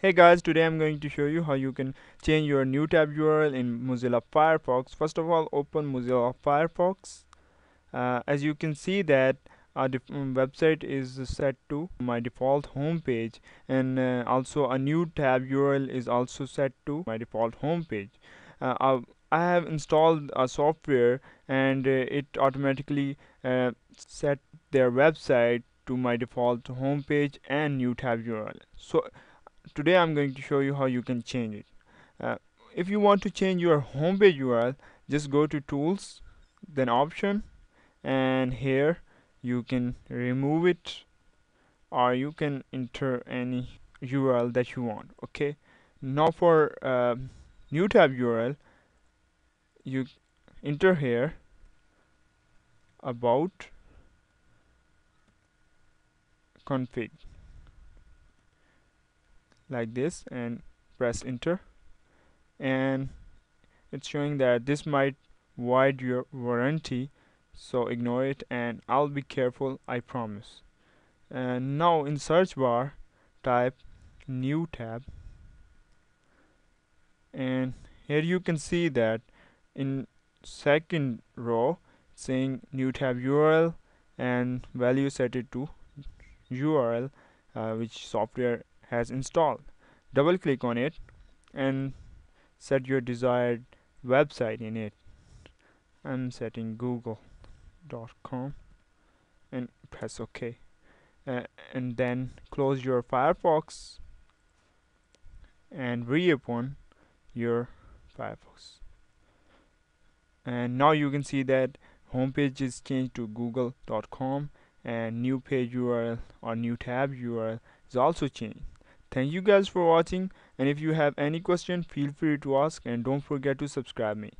Hey guys, today I'm going to show you how you can change your new tab URL in Mozilla Firefox. First of all, open Mozilla Firefox. Uh, as you can see that our um, website is set to my default home page and uh, also a new tab URL is also set to my default home page. Uh, I have installed a software and uh, it automatically uh, set their website to my default home page and new tab URL. So today I'm going to show you how you can change it. Uh, if you want to change your homepage URL just go to tools then option and here you can remove it or you can enter any URL that you want okay? Now for uh, new tab URL you enter here about config like this and press enter. And it's showing that this might void your warranty so ignore it and I'll be careful I promise. And now in search bar type new tab. And here you can see that in second row saying new tab URL and value set it to URL uh, which software has installed. Double click on it and set your desired website in it. I'm setting google.com and press OK. Uh, and then close your Firefox and reopen your Firefox. And now you can see that homepage is changed to google.com and new page URL or new tab URL is also changed. Thank you guys for watching and if you have any question feel free to ask and don't forget to subscribe me.